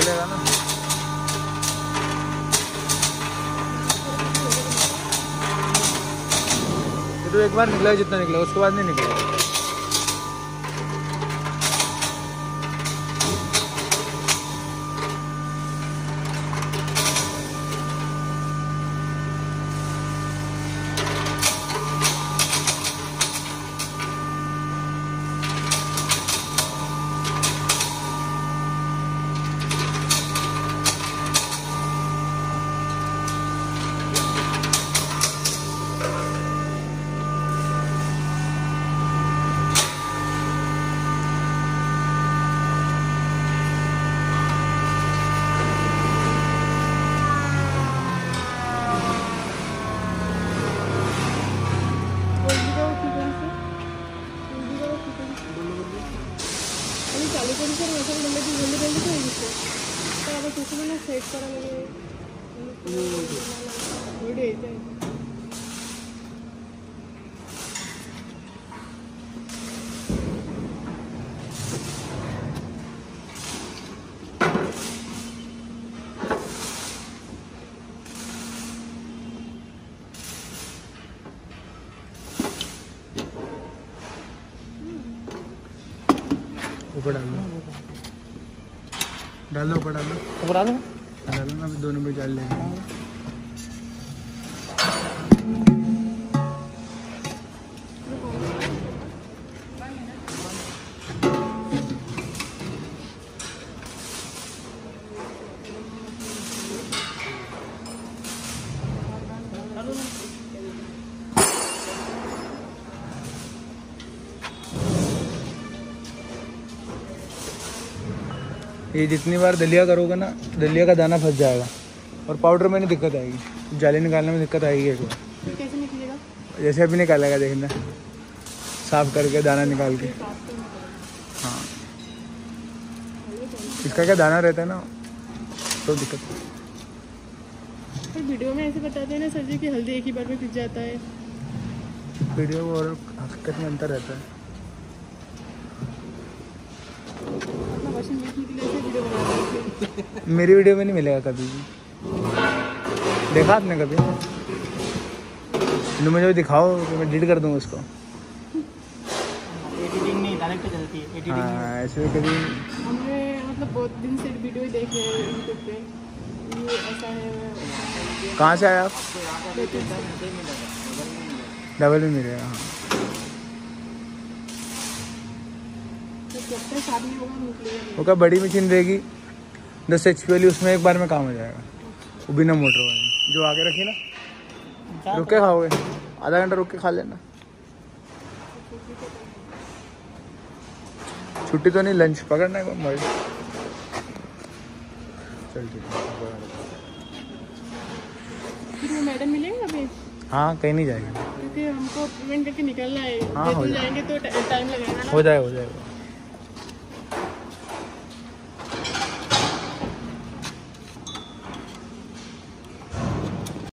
निकलेगा ना तो एक बार निकला जितना निकला उसके बाद नहीं निकलेगा दुसऱ्यांना सेट करा म्हणजे व्हिडिओ येते उघडा डालो ऊपर डालो। ऊपर डालो? ना दोनों में डाल लेंगे। ये जितनी बार दलिया करोगे ना दलिया का दाना फंस जाएगा। और पाउडर में नहीं दिक्कत आएगी। जाली निकालने में दिक्कत आएगी एक बार फिर कैसे निकलेगा? जैसे अभी निकालेगा देखना। साफ़ करके दाना निकाल के। हाँ। इसका क्या दाना रहता है ना तो दिक्कत। वीडियो में ऐसे बताते हैं ना सर जी कि हल्दी एक ही बार में पिस जाता है। वीडियो और हकीकत में अंतर रहता है। मेरी वीडियो में नहीं मिलेगा कभी भी। देखा आपने कभी? नो मुझे दिखाओ कि मैं डिलीट कर दूँ उसको। एडिटिंग नहीं डायरेक्ट चलती है एडिटिंग हाँ ऐसे कभी हमने मतलब बहुत दिन से वीडियो ही देख रहे हैं यूट्यूब पे। ये ऐसा है कहाँ से आए आप? डबल में मिलेगा हाँ। तो वो क्या बड़ी मशीन रहेगी? दस एच वाली उसमें एक बार में काम हो जाएगा। वो बिना मोटर वाली। जो आगे रखी ना रुक के खाओगे। आधा घंटा रुक के खा लेना। छुट्टी तो नहीं लंच पकड़ना है मोबाइल चल ठीक है मैडम मिलेंगे अभी? हाँ कहीं नहीं जाएगा। क्योंकि हमको पेमेंट करके निकलना है। हाँ, हो जाएँगे। तो टाइम लगेगा ना। हो जाएगा हो जाएगा।